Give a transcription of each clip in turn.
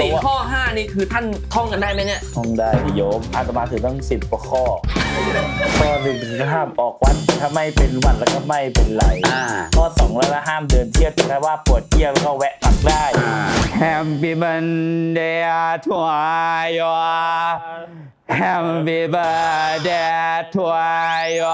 ศีลข้อ5นี่คือท่านท่องกันได้ไหมเนี่ยท่องได้ดิโยมอาตมาถือตั้งสิบกว่าข้อข้อหนึ่งห้ามออกวัดถ้าไม่เป็นหวัดแล้วก็ไม่เป็นไรอ่าข้อสองแล้วก็ห้ามเดินเที่ยวถ้าว่าปวดเที่ยวแล้วก็แวะพักได้ Happy birthday to you Happy birthday to you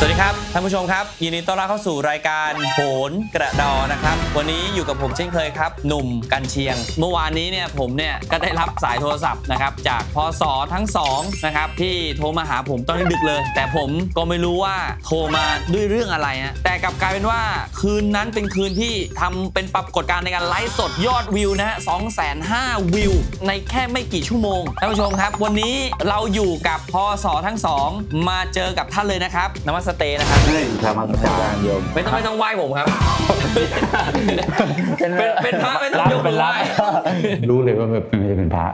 สวัสดีครับ ท่านผู้ชมครับยินดีต้อนรับเข้าสู่รายการโหนกระดอนะครับ วันนี้อยู่กับผมเช่นเคยครับ หนุ่มกันเชียง เมื่อวานนี้เนี่ยผมเนี่ยก็ได้รับสายโทรศัพท์นะครับจากพศทั้งสองนะครับที่โทรมาหาผมตอนดึกเลย แต่ผมก็ไม่รู้ว่าโทรมาด้วยเรื่องอะไรฮะแต่กลับกลายเป็นว่าคืนนั้นเป็นคืนที่ทำเป็นปรากฏการณ์ในการไลฟ์สดยอดวิวนะฮะสองแสนห้าวิว ในแค่ไม่กี่ชั่วโมงท่านผู้ชมครับ วันนี้เราอยู่กับพศทั้งสองมาเจอกับท่านเลยนะครับนมัสเตนะครับเฮ้ยธรรมอาจาจารย์โยมไม่ต้องไม่ต้องไหว้ผมครับ เป็นเป็นพระไม่ต้องยกมือไหว้รู้เลยว่าไม่ได้เป็นพระ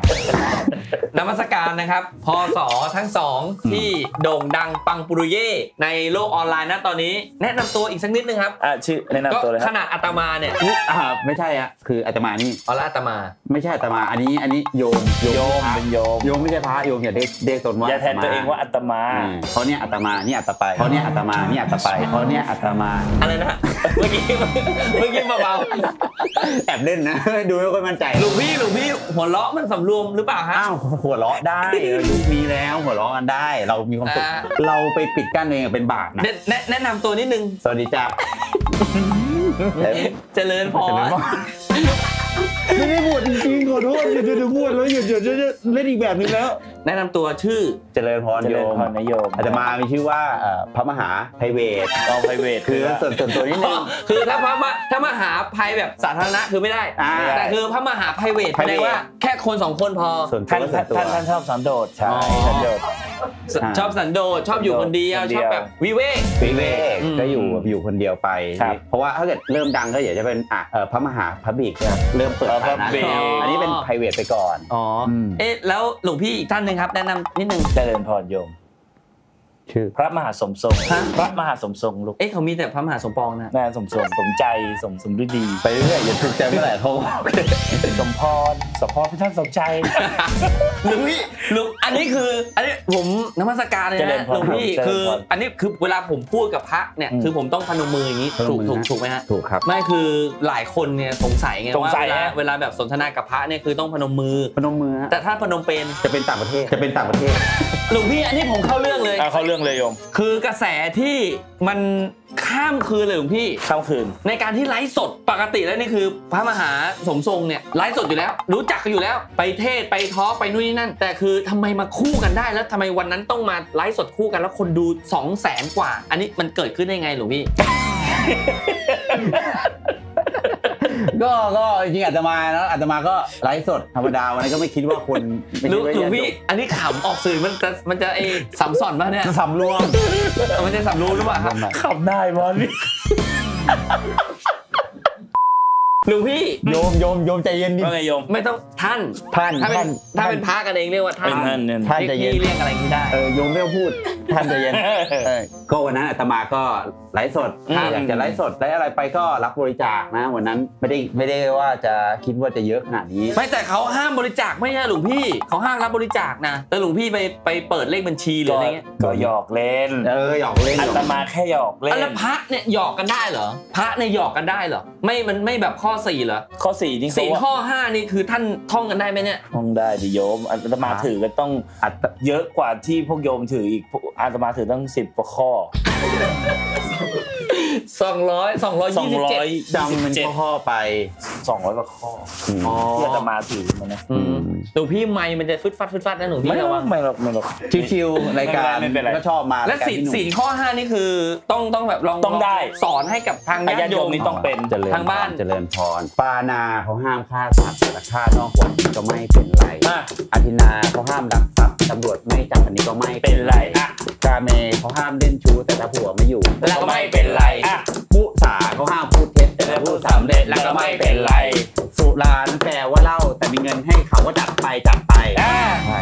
นมัสการนะครับพศทั้งสองที่โด่งดังปังปุรุเย่ในโลกออนไลน์นะตอนนี้ แนะนำตัวอีกสักนิดนึงครับอะชื่อแนะก็นำตัวเลยคขรับนาดอาตมาเนี่ยอ่าไม่ใช่อะคืออาตมานี่เอาละอาตมา ไม่ใช่อาตมาอันนี้อันนี้โยมโยมพระเป็นโยมโยมไม่ใช่พระโยมอย่าเรียกเรียกตนว่าอย่าแทนตัวเองว่าอัตมาอ่าเพราะเนี่ยอาตมานี่อาตไปเพราะเนี่ยอาตมานี่อาตไป เพราะเนี่ยอาตมาอะไรนะเมื่อกี้เมื่อกี้เบาแอบเล่นนะดูไม่ค่อยมั่นใจๆหลวงพี่หลวงพี่หัวเราะมันสำรวมหรือเปล่าฮะอ้าวหัวเราะได้เออยุคนี้แล้วหัวเราะกันได้ เรามีความสุขอ่าเราไปปิดกั้นตัวเองเป็นบาปนะแนะแนะแนะนำตัวนิดนึงสวัสดีจ้าเจริญพร ไม่ได้บวชจริงๆขอโทษหยุดหยุดบวชแล้วหยุดหยุดหยุดหยุดเล่นอีกแบบนึงแล้ว แนะนำตัวชื่อเจริญพรเจโยริญมพรนะโยมอาตมามีชื่อว่าเอ่อพระมหาไพเวทเอาไพรเวทคือส่วนส่วนตัวนิดนึง คือถ้าพระมหาถ้ามหาภัยแบบสาธารณะคือไม่ได้ อ่าแต่คือพระมหาภัยเวทแสดงว่าแค่คนสองคนพอ ส่วนตัท่านวส่วนตัว ท่านท่านชอบสันโดษใช่อ๋อ สันโดษ อ่า ชอบสันโดษชอบอยู่คนเดียว คนเดีชยว อบแบบวิเวก วิเวกอืม ก็อยู่อยู่คนเดียวไป ครับ เพราะว่าถ้าเกิดเริ่มดังก็อยากจะเป็นอะเอ่อพระมหาพระบิกเนี่ยเริ่มเปิดฐานะพระบิกอันนี้เป็นไพเวทไปก่อน อ๋ออมเอ๊ะ แล้วหลวงพี่อีกท่านหนึ่งครับ แนะนำนิดนึง เจริญพรโยม ชื่อพระมหาสมทรงฮะพระมหาสมทรงลูกเอ๊ะเขามีแต่พระมหาสมปองนะน่าสมทรงสมใจสมสมฤดี ไปเรื่อยอย่าถูกใจเมื่อไหร่โทรสมพรสมพรพี่ท่านสมใจหลวงพี่หลวงอันนี้คือ อันนี้ผมนมัสการเลยเจริญนะพรหลวงพี่เจริญพรคือ อันนี้คือเวลาผมพูดกับพระเนี่ยอืมคือผมต้องพนมมืออย่างนี้พนถูมกมือถูกนะถูกไหมฮะถูกครับไม่คือหลายคนเนี่ยสงสัยไงสงว่าสัเวยลาฮะเวลาแบบสนทนากับพระเนี่ยคือต้องพนมมือพนมมือฮะแต่ถ้าพนมเป็นจะเป็นต่างประเทศจะเป็นต่างประเทศ หลวงพี่อันนี้ผมเข้าเรื่องเลยเอาเข้าเรื่องเลยโยมคือกระแสที่มันข้ามคืนเลยหลวงพี่เข้าคืน ในการที่ไลฟ์สดปกติแล้วนี่คือพระมหาสมทรงเนี่ยไลฟ์สดอยู่แล้ว รู้จักกันอยู่แล้ว ไปเทศไปทอล์กไปนู่นนี่นั่น แต่คือทำไมมาคู่กันได้แล้วทำไมวันนั้นต้องมาไลฟ์สดคู่กันแล้วคนดู 2 0 0แสนกว่า อันนี้มันเกิดขึ้นได้ไงหลวงพี่ ก็ก็จริงๆอาตมาแล้วอาตมาก็ไลฟ์สดธรรมดาวันนั้นก็ไม่คิดว่าคนไม่หลคิวดงว่าหลวงจะพี่ อันนี้ขำออกสื่อมันจะมันจะไอ้สัมสอนป่ะเนี่ยจะสำรวมมันจะสำรู้หรือเปล่าครับขับได้บอลนี่หลวงพี่โยมโยมโยมใจเย็นดิว่าไงโยมไม่ต้องท่านท่านถ้าเป็ท่านนถ้าเป็นพระกันเองเรียกว่าท่าเป็นนท่านเนี่ยท่านเรียกใจเย็นพี่เรียกอะไรที่ได้เออโยมไม่ต้องพูดท่านใจเย็นเออก็วันนั้นอาตมาก็ ไลฟ์สดอืมถ้าอยากจะไลฟ์สดไลฟ์อะไรไปก็รับบริจาคนะ วันนั้นไม่ได้ไม่ได้ว่าจะคิดว่าจะเยอะขนาดนี้ ไม่แต่เขาห้ามบริจาคไม่ใช่หลวงพี่เขาห้ามรับบริจาคนะแต่หลวงพี่ไปไปเปิดเลขบัญชีหรือก็อะไรเงี้ยก็หยอกเล่นเออหยอกเล่นอัหยอกตมาแค่หยอกเล่อะนแล้วพระเนี่ยหยอกกันได้เหรอพระเนี่ยหยอกกันได้เหรอไม่มันไม่แบบข้อสี่เหรอข้อสี่นี่ศีลเขาว่าข้อห้านี่คือท่านท่องกันได้ไหมเนี่ยท่องได้ดิโยมอาตมาถือก็ต้องอัตเยอะกว่าที่พวกโยมถืออีกพวกอาตมาถือตั้งสิบกว่าข้อ สองร้อยสองร้อยสองยี่สิบร้เจ็อดยจำเป็นข้อๆไปสองร้อยกว่าข้ออืมอ๋อที่อาตมาถือมันนะอืมหลวงพี่ไม่มันจะฟึดฟัดฟึดฟัดนะหลวงพี่ไม่หรระอวักงไม่หรอกไม่หรอก ชิวๆรายการไม่เป็นไรไม่เป็นไร ก็ชอบมาและรายการศีลพี่หนุ่มศีลข้อห้านี่คือต้องต้องแบบลองต้องได้ สอนให้กับทางอาญาญาติติโยโยมมนี่ต้องเป็น เจริญทางบ้านพรเจริญพรปานาเขาห้ามฆ่าสัตว์แต่ฆ่านอกวัดก็ไม่เป็นไรอะอธินาเขาห้ามรักทรัพย์ตำรวจไม่จับอันนี้ก็ไม่เป็นไรอะ กาเมเขาห้ามเล่นชู้แต่ถ้าผัวไม่อยู่แล้วก็ไม่เป็นไรอะมุสาเขาห้ามพูดเท็จแต่แต่ถ้าพูพูดดสำสำเร็เร็จจแล้วก็ไม่เป็นไร สุรานั้นแปลว่าเหล้าแต่มีเงินให้เขาก็จัดไปจัดไปอะใช่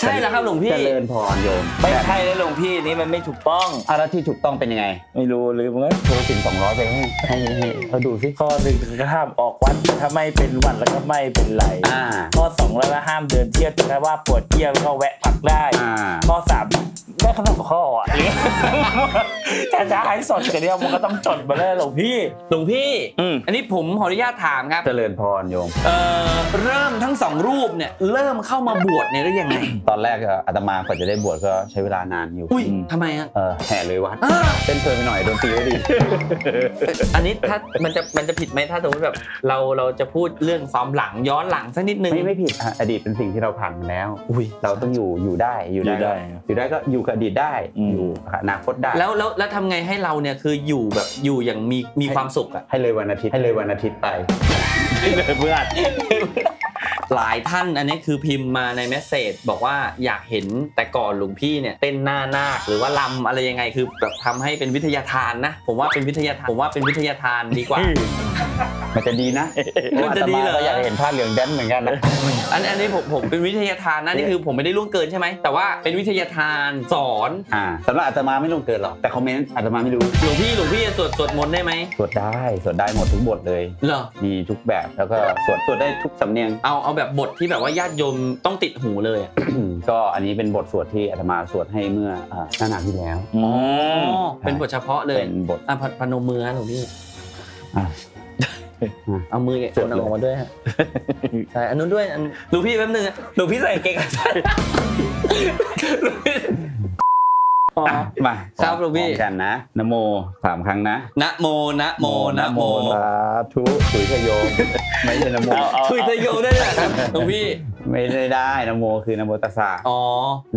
ใช่แล้วครับหลวงพี่เจริญพรโยมไม่ใช่แล้วหลวงพี่นี่มันไม่ถูกต้องอะแล้วที่ถูกต้องเป็นยังไง ไม่รู้ลืมเลยโทรสินสองร้อยไปให้ให้ให้เขาดูสิข้อหนึ่งก็ห้ามออกวัดถ้าไม่เป็นหวัดแล้วก็ไม่เป็นไรอ่า ข้อสองแล้วก็ห้ามเดินเที่ยวแต่ว่าปวดเที่ยวก็แวะพักได้อ่า ข้อสามได้ขนมข้ออะจะจะให้สดกันเนี่ยมันก็ต้องจดมาเลยหลวงพี่ หลวงพี่ อืม อันนี้ผมขออนุญาตถามครับ เจริญพรโยม เอ่อ เริ่มทั้งสองรูปเนี่ย เริ่มเข้ามาบวชเนี่ยได้ยังไง ตอนแรกอะอาตมากว่าจะได้บวชก็ใช้เวลานานอยู่อุ้ยทำไมฮะเออแห่เลยวัดอ่าเต้นเพลินไปหน่อยโดนตีไว้ดี อันนี้ถ้ามันจะมันจะผิดไหมถ้าสมมติแบบเราเราจะพูดเรื่องความหลังย้อนหลังสักนิดนึงไม่ไม่ผิดอะอดีตเป็นสิ่งที่เราผ่านมาแล้วอุ้ยเราต้องอยู่อยู่ได้อยู่ได้อยู่ได้ก็อยู่ได้ก็อยู่กับอดีตได้อืมอยู่กับอนาคตได้แล้วแล้วแล้วทำไงให้เราเนี่ยคืออยู่แบบอยู่อย่างมีมีความสุขอะให้เลยวันอาทิตย์ให้เลยวันอาทิตย์ไปเลยเพื่อนหลายท่านอันนี้คือพิมพ์มาในเมสเซจบอกว่าอยากเห็นแต่ก่อนหลวงพี่เนี่ยเต้นหน้านาคหรือว่าลำอะไรยังไงคือแบบทำให้เป็นวิทยาทานนะ ผมว่าเป็นวิทยาทานผมว่าเป็นวิทยาทานดีกว่า มันจะดีนะมันจะดีเหรอพาตมาก็อยากเห็นผ้าเหลืองแดนเหมือนกันนะอันอันนี้ผมผมเป็นวิทยาทานนะนี่คือผมไม่ได้ล่วงเกินใช่ไหมแต่ว่าเป็นวิทยาทานสอนอ่าสำหรับอาตมาไม่ลงเกินหรอกแต่คอมเมนต์อาตมาไม่รู้หลวงพี่หลวงพี่จะสวดสวดมนต์ได้ไหมสวดได้สวดได้หมดทุกบทเลยเหรอมีทุกแบบแล้วก็สวดสวดได้ทุกสำเนียงเอาเอาแบบบทที่แบบว่าญาติโยมต้องติดหูเลยอะก็อันนี้เป็นบทสวดที่อาตมาสวดให้เมื่ออ่าหน้าหนาวที่แล้วอ๋ออ๋อเป็นบทเฉพาะเลยเป็นบทอะพพนมมือฮะหลวงพี่อะ เอามือเนี่ยสวดเอาเลยออกมาด้วยฮะใช่อันนู้นด้วยอันหลวงพี่แป๊บนึงอะหลวงพี่ใส่กางเกงขาสั้นหลวงพี่อ๋ออะมาครับหลวงพี่พร้อมกันนะนะโมสามครั้งนะนะโมนะโมนะโมสาธุถุยทะโยมไม่ใช่นะโมเอาเอาคุยตะโยได้เลยครับหลวงพี่ ไม่ได้ได้นะโมคือนะโมตัสสะอ๋อ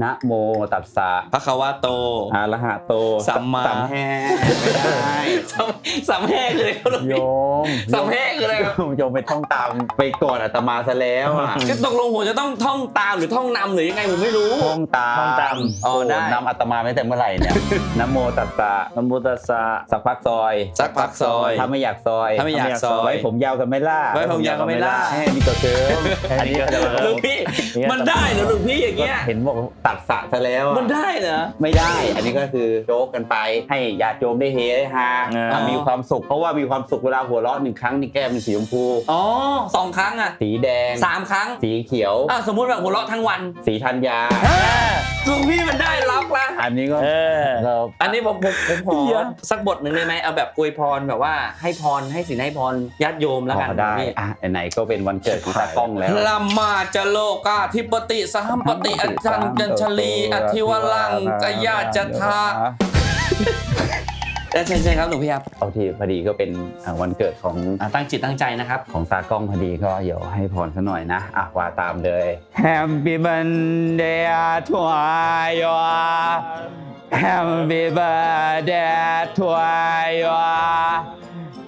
นะโมตัสสะพระคะวะโตอะระหะโตสัมมาสัมแห่ไม่ได้สัมสัมแห่คืออะไรครับหลวงโยพี่มสัมแห่คืออะไรครับโยมโยมไปท่องตามไปก่อนอาตมาซะแล้วอะก็ตกลงผมจะต้องท่องตามหรือท่องนำหรือยังไงผมไม่รู้ท่องตามท่องตามอ๋อได้โนำอาตมาไม่แต่เมื่อไหร่เนี่ยนะโมตัสสะนะโมตัสสะสักพักซอย สักพักซอยถ้าไม่อยากซอยถ้าไม่อยากซอยไว้ผมยาวกันไหม่ล่าไว้ผมยาวกันไหมล่ะให้มีตัวเติมอันนี้ก็จะมาหลวงพี่มันได้เหรอหลวงพี่อย่างเงี้ยเห็นบอกตัดสะซะแล้วอะมันได้เหรอไม่ได้ อันนี้ก็คือโจ๊กกันไปให้ญาติโยมได้เฮได้ฮาอ่าอะมีความสุขเพราะว่ามีความสุขเวลาหัวเราะหนึ่งครั้งนี่แก้มเป็นสีชมพูอ๋อสองครั้งอะสีแดงสามครั้ง สีเขียวอะสมมุติแบบหัวเราะทั้งวัน สีธัญญาหลวงพี่มันได้รับละอันนี้ก็เออเราอันนี้ผมผมผมขอเหี้ยสักบทหนึ่งได้ไหมเอาแบบอวยพรแบบว่าให้พรให้สินให้พรญาติโยมแล้วกันพอได้พี่อะไหนๆก็เป็นวันเกิดของตากล้องแล้วลัมมาจะโลกาธิปติสหัมปติอัจจันจันชลีอธิวลังกยาจทาเอ้ยเชิญเชิญครับหลวงพี่ครับเอาทีพอดีก็เป็นอะวันเกิดของอะตั้งจิตตั้งใจนะครับ ของตากล้องพอดีก็เดี๋ยวให้พรซะหน่อยนะอะว่าตามเลย Happy birthday to you Happy birthday to you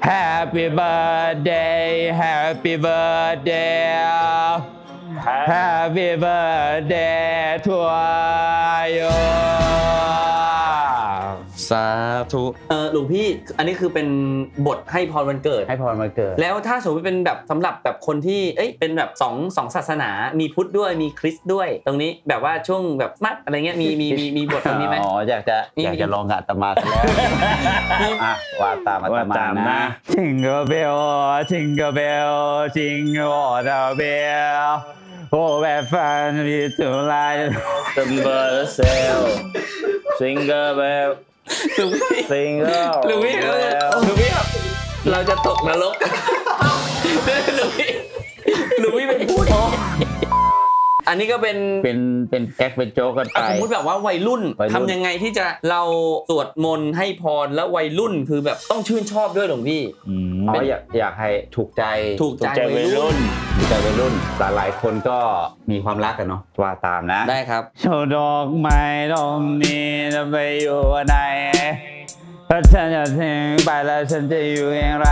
Happy birthday Happy birthday Happy birthday to you สาธุเออหลวงพี่อันนี้คือเป็นบทให้พรวันเกิด ให้พรมาเกิด แล้วถ้าสมมติเป็นแบบสำหรับแบบคนที่เอ้ยเป็นแบบสองสองศาสนา มีพุทธด้วยมีคริสต์ด้วย ตรงนี้แบบว่าช่วงแบบมัดอะไรเงี้ยมีมีมีมีบทตรงนี้ไหม อ๋ออยากจะมีอยากจะลองกับอาตมาซะแล้วอะว่าตามอาตว่ามาตามนะ นะ Jingle bell Jingle bell Jingle all the bell Oh what fun we to ride ซัมเบอร์เซลซิงเกิลเบลหลวงพี่ซิงเกิลหลวงพี่เออหลวงพี่ครับเราจะตกนรก อันนี้ก็เป็นเป็นเป็นแก๊กเป็นโจ๊กกันไปอะสมมติแบบว่าวัยรุ่นวัยรุ่นทำยังไงที่จะเราสวดมนต์ให้พรแล้ววัยรุ่นคือแบบต้องชื่นชอบด้วยหลวงพี่อืมอ๋ออยากอยากให้ถูกใจถูกใจใจวัวัยยรุ่รุ่นนถูกใจวัยรุ่นหลายหลายๆคนก็มีความรักกันเนาะว่าตามนะ ได้ครับโชว์ดอกไม้ตรงนี้จะไปอยู่ไหนถ้าฉันจะทิ้งไปแล้วฉันจะอยู่อย่างไร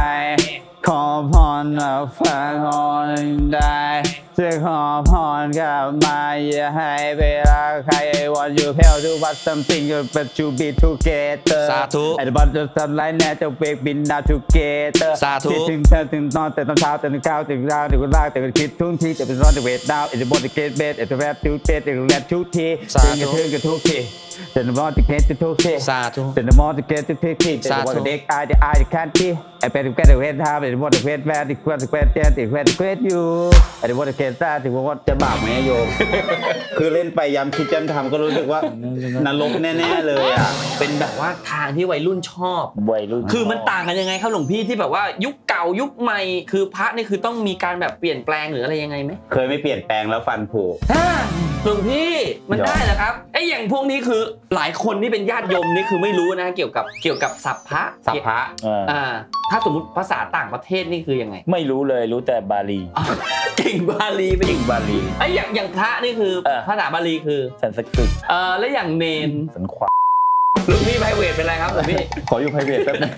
ขอพรจากฟ้าขอหนึ่งได้ จะขอพรกลับมาอย่าให้เวลาใคร want you help to what something you but to be together สาธุไอ้บอลจะทำไรแน่จะเวกบินดาว together สาธุคิดถึงเธอถึงนอนแต่ตอนเช้าแต่ตอนเช้าตื่นเช้าตื่นเวลาแต่ก็คิดทุ่งทีแต่เป็นร้อนแต่เวทดาวไอ้บอลจะเกตเบสไอ้แรปทุกเบสไอ้แรปทุกทีสาธุถึงกระทึงกันทุกทีแต่บอลจะเกตทุกทีสาธุแต่บอลจะเกตทุกทีแต่สาธุบอลเด็กอายจะอายจะแค่ที่ไอ้เป็นแค่เวททาไอ้บอลจะเวทแวดไอ้ควดแควดแจนไอ้แควดแควดอยู่ไอ้บอลจะเกตตาถึงว่าจะบาปไหมโยมคือเล่นไปย้ำคิดย้ำทำก็รู้สึกว่านรกแน่ๆเลยอะเป็นแบบว่าทางที่วัยรุ่นชอบวัยรุ่นคือมันต่างกันยังไงครับหลวงพี่ที่แบบว่ายุคเก่ายุคใหม่คือพระนี่คือต้องมีการแบบเปลี่ยนแปลงหรืออะไรยังไงไหมเคยไม่เปลี่ยนแปลงแล้วฟันผุฮ่า หลวงพี่มันยอมได้เหรอครับไอ้อย่างพวกนี้คือหลายคนที่เป็นญาติโยมนี่คือไม่รู้นะเกี่ยวกับเกี่ยวกับสัพพะสัพพะเอออ่าถ้าสมมติภาษาต่างประเทศนี่คือยังไง ไม่รู้เลยรู้แต่บาลีอะเก่งบาลีไปอีกบาลีไอ้อย่างอย่างพระนี่คือเออภาษาบาลีคือสันสกฤตเออแล้วอย่างเนนสันขวาห ลวงพี่ไพรเวทเป็นไรครับหลวงพี่ขออยู่ไพรเวทแป๊บนึง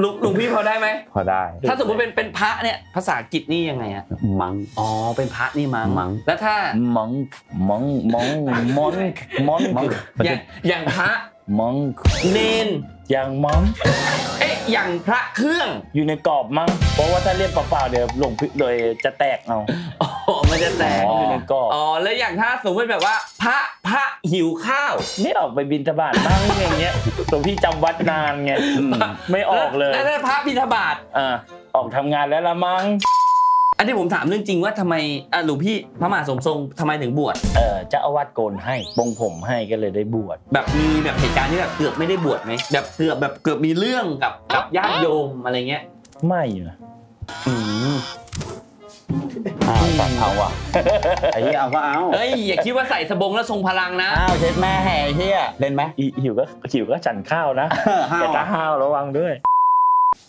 หลวงหลวงพี่พอได้ไหมพอได้ ถ้าสมมติเป็นเป็นพระเนี่ยภาษาอังกฤษนี่ยังไงอะมังอ๋อเป็นพระนี่มั้งมั้งแล้วถ้ามังมังมังมอนมอนมังอย่างอย่างพระมังเนน ยังมังเอ๊ะอย่างพระเครื่องอยู่ในกรอบมั้งเพราะว่าถ้าเรียกเปล่าๆเดี๋ยวหลงพิโดยจะแตกเอาอ๋อมันจะแตกอ๋ออยู่ในกรอบอ๋อแล้วอย่างถ้าสมมติแบบว่า พระพระหิวข้าวไม่ออกไปบินทบาทบ้างอย่างเงี้ยหลวงพี่จำวัดนานไงไม่ออกเลยแล้วถ้าพระบิณฑบาตอ่าออกทำงานแล้วละมั้ง อันนี้ผมถามเรื่องจริงว่าทำไมอะหลวงพี่พระมหาสมทรงทำไมถึงบวชเออเจ้าอาวาสโกนให้ปรงผมให้ก็เลยได้บวชแบบมีแบบเหตุการณ์ที่แบบเกือบไม่ได้บวชไหมแบบเกือบแบบเกือบมีเรื่องกับกับญาติโยมอะไรเงี้ย ไม่นะอืมอ้าวตัดเอาว่ะไอ้เหี้ยเอาก็เอาเอ้ยอย่าคิดว่าใส่สบงแล้วทรงพลังนะอ้าวเช็ดแม่แห่ไอ้เหี้ยเล่นไหมอีหิวก็หิวก็ฉันข้าวนะห้าแต่วถ้าห้าวระวังด้วย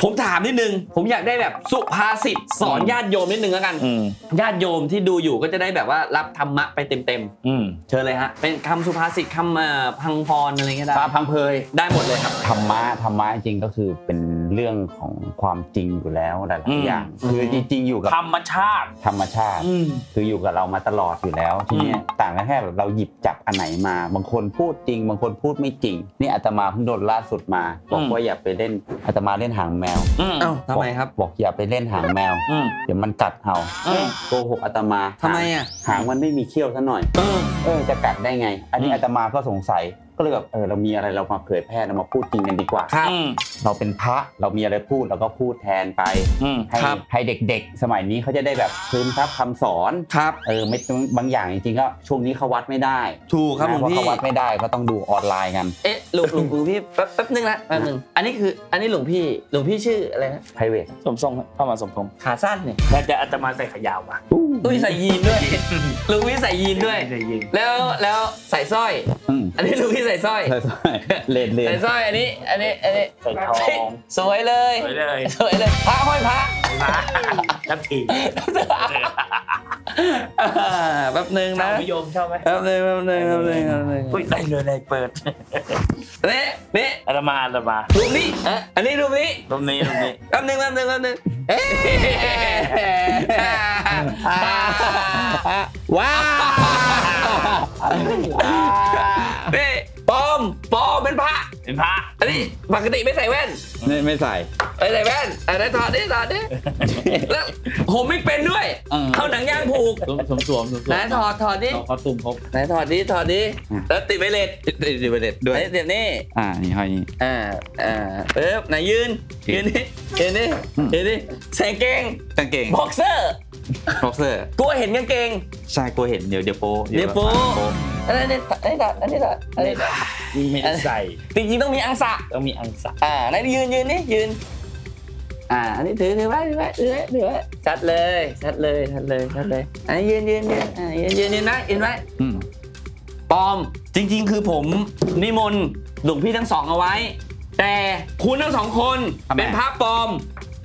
ผมถามนิดนึง ผมอยากได้แบบสุภาษิตสอนญาติโยมนิดนึงแล้วกันอืมญาติโยมที่ดูอยู่ก็จะได้แบบว่ารับธรรมะไปเต็มอืมๆเชิญเลยฮะ เป็นคำสุภาษิตคำเอ่อพังพรอะไรเงี้ยได้พาพังเพยได้หมดเลยครับธรรมะธรรมะจริงๆก็คือเป็น เรื่องของความจริงอยู่แล้วหลายอืมๆอย่างคือจริง ๆ อยู่กับธรรมชาติ ธรรมชาติอืมคืออยู่กับเรามาตลอดอยู่แล้วทีเนี้ยต่างกันแค่แบบเราหยิบจับอันไหนมา บางคนพูดจริง บางคนพูดไม่จริง นี่อาตมาเพิ่งโดนล่าสุดมาบอกอืมว่าอย่าไปเล่นอาตมาเล่นหางแมวอืมเอ้าทำไมครับบอกอย่าไปเล่นหางแมวอืมเดี๋ยวมันกัดเอาอืมโกหกอาตมาทำไมอะหางมันไม่มีเขี้ยวซะหน่อยเออเออจะกัดได้ไง อันนี้อืมอาตมาก็สงสัย ก็เลยแบบเออเรามีอะไรเรามาเผยแพร่เรามาพูดจริงกันดีกว่าครับอืมเราเป็นพระเรามีอะไรพูดเราก็พูดแทนไปอืมให้ครับให้เด็กๆ สมัยนี้เขาจะได้แบบซึมซับคำสอนครับเออไม่บางอย่างจริงๆก็ช่วงนี้เขาวัดไม่ได้ ถูกครับหลนะวงเพราะพี่เขาวัดไม่ได้ก็ต้องดูออนไลน์กันเอ๊ะหลวงหลวงหลวงพี่แป๊บแป๊บนึงนะแป๊บนึงอันนี้คืออันนี้หลวงพี่หลวงพี่ชื่ออะไรนะ private สมทรงพระมหาสมทรงขาสั้นเนี่ยแต่จะอาตมาใส่ขายาวป่ะ ตุ้ยใส่ยีนด้วยหลวงพี่ใส่ยีนด้วยใส่ยิงแล้วแล้วใส่สร้อยอืมอันนี้หลวงพี่ใส่สร้อยใช่ใช่เลนเลนใส่สร้อยอันนี้ อันนี้อันนี้ใส่ทองสวยเลยสวยเลยสวยเลยพระห้อยพระนับทีอ่าแป๊บนึงนะนิยมชอบไหมแป๊บนึงแป๊บนึงแป๊บนึงแป๊บนึงอุ้ยได้เลยเลยเปิดนี่นี่อาตมาอาตมารูปนี้อะอันนี้รูปนี้ตรงนี้ตรงนี้แป๊บนึงแป๊บนึงแป๊บนึง เอ๊ะว้าวนี่ ปอมปอมเป็นพระ เป็นพระ อันนี้ปกติไม่ใส่แว่น ไม่ไม่ใส่ไม่ใส่แว่นอันนั้นถอดดิถอดดิแล้วผมไม่เป็นด้วยเออเข้าหนังย่างผูกสวมสวมสวมสวมไหนถอดถอดดิเอาคอตุ่มครบไหนถอดดิถอดดิแล้วติดไวเลสติดติดไปเด็ดด้วยไหนเดี๋ยวนี่อ่านี่ห้อยนี่อ่าอ่าปึ๊บไหนยืนยืนนี่ยืนนี่อืมยืนนี่ใส่กางเกงกางเกงบ็อกเซอร์บ็อกเซอร์กลัวเห็นกางเกงใช่กูเห็นเดี๋ยวเดี๋ยวโปเดี๋ยวโป๊ อันนี้อันนี้อันนี้อันนี้อันนี้ไม่ได้ใส่จริงๆต้องมีอังสะต้องมีอังสะอ่าไหนยืนยืนนี่ยืน อ่า อันนี้ถือถือไว้ถือไว้ถือไว้ถือไว้ชัดเลยชัดเลยชัดเลยชัดเลย อันนี้ยืนยืนยืนอ่ายืนยืนยืนไว้ยืนไว้อืมปอมจริง ๆ คือผมนิมนต์หลวงพี่ทั้งสองเอาไว้ แต่คุณทั้งสองคนเป็นพระปลอม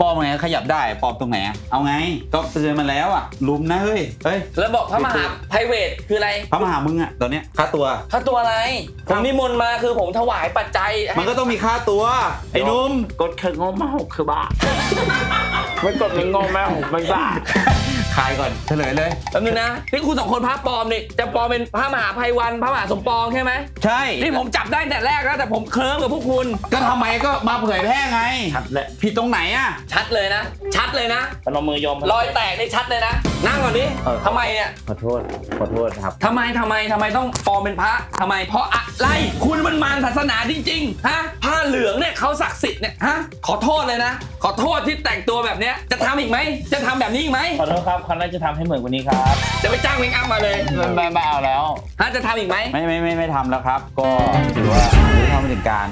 ปลอมไงขยับได้ปลอมตรงไหนอะเอาไง ก็เตือนมาแล้วอะลุมนะเฮ้ยเฮ้ยแล้วบอกพระมหาไพรเวทคืออะไรพระมหามึงอะตอนเนี้ยค่าตัว ค่าตัวอะไรผมนิมนต์มาคือผมถวายปัจจัยให้มันก็ต้องมีค่าตัว ไอ้หนุ่มกดเครื่องงอมาหกคือบ้าไม่กดไม่งอมาหกไม่บ้า คายก่อนเฉลยเลยแป๊บนึงนะนี่คุณสองคนพระปลอมนี่จะปลอมเป็นพระมหาภัยวันพระมหาสมปองใช่ไหมใช่นี่ผมจับได้แต่แรกแล้วแต่ผมเคลิ้มกับพวกคุณ ก็ทำไมก็มาเผยแพร่ไงชัดและผิดตรงไหนอะชัดเลยนะ ชัดเลยนะพนมมือยอมรอยแตกนี่ชัดเลยนะ นั่งก่อนดิเออทำไมเนี่ยขอโทษขอโทษครับทำไมทำไมทำไมต้องปลอมเป็นพระทำไม เพราะอะไรคุณมันมารศาสนาจริงๆฮะผ้าเหลืองเนี่ยเขาศักดิ์สิทธิ์เนี่ยฮะขอโทษเลยนะ ขอโทษที่แต่งตัวแบบเนี้ยจะทำอีกไหมจะทำแบบนี้อีกไหมขอโทษครับครั้งหน้าจะทำให้เหมือนกว่านี้ครับ จะไปจ้างเมคอัพมาเลยไม่ไม่ไม่เอาแล้วฮะจะทำอีกไหมไม่ไม่ไม่ไม่ทำแล้วครับ ก็ถือว่ารู้เท่าไม่ถึงการ